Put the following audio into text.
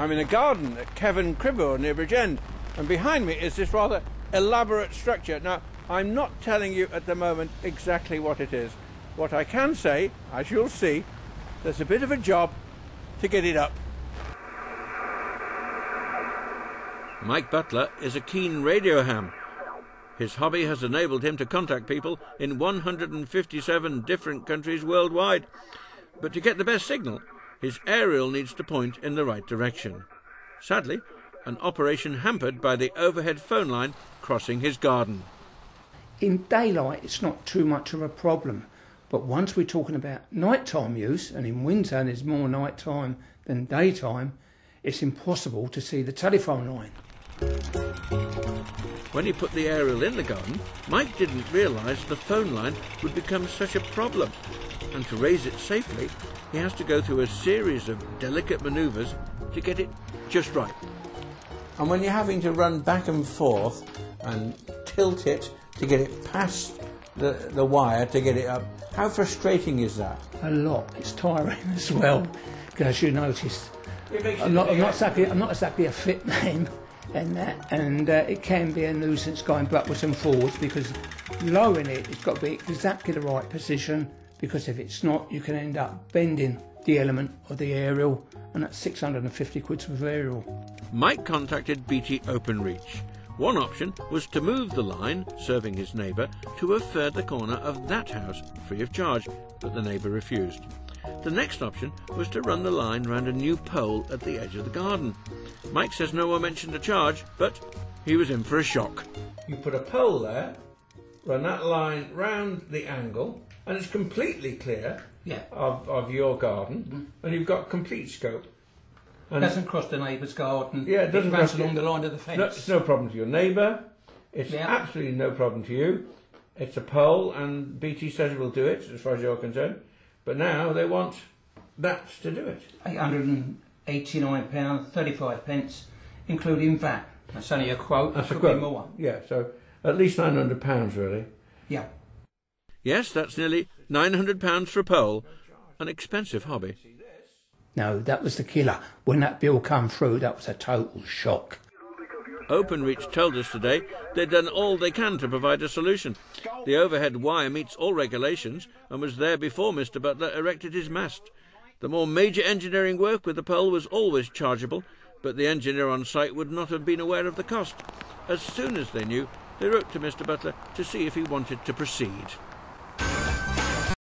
I'm in a garden at Cefn Cribwr near Bridgend, and behind me is this rather elaborate structure. Now, I'm not telling you at the moment exactly what it is. What I can say, as you'll see, there's a bit of a job to get it up. Mike Butler is a keen radio ham. His hobby has enabled him to contact people in 157 different countries worldwide. But to get the best signal, his aerial needs to point in the right direction. Sadly, an operation hampered by the overhead phone line crossing his garden. In daylight, it's not too much of a problem. But once we're talking about nighttime use, and in winter there's more nighttime than daytime, it's impossible to see the telephone line. When he put the aerial in the garden, Mike didn't realise the phone line would become such a problem. And to raise it safely, he has to go through a series of delicate manoeuvres to get it just right. And when you're having to run back and forth and tilt it to get it past the, the wire to get it up, how frustrating is that? A lot. It's tiring as well, because you noticed. I'm not, I'm not exactly I'm not exactly a fit man, and that, and uh, it can be a nuisance going backwards and forwards because lowering it, it's got to be exactly the right position. Because if it's not, you can end up bending the element of the aerial, and that's 650 quid for aerial. Mike contacted BT Openreach. One option was to move the line, serving his neighbour, to a further corner of that house, free of charge, but the neighbour refused. The next option was to run the line round a new pole at the edge of the garden. Mike says no one mentioned a charge, but he was in for a shock. You put a pole there, run that line round the angle, and it's completely clear Yeah. of, of your garden, mm-hmm. and you've got complete scope. And Doesn't cross the neighbour's garden. Yeah, it doesn't runs along the- the line of the fence. no, it's no problem to your neighbour. It's Yeah. absolutely no problem to you. It's a pole, and BT says we'll do it as far as you're concerned. But now they want that to do it. £889, 35 pence, including VAT. That's only a quote. That's a quote. be more. Yeah, so at least nine hundred pounds, really. Yeah. Yes, that's nearly £900 for a pole. An expensive hobby. No, that was the killer. When that bill come through, that was a total shock. Openreach told us today they'd done all they can to provide a solution. The overhead wire meets all regulations and was there before Mr. Butler erected his mast. The more major engineering work with the pole was always chargeable, but the engineer on site would not have been aware of the cost. As soon as they knew, they wrote to Mr. Butler to see if he wanted to proceed.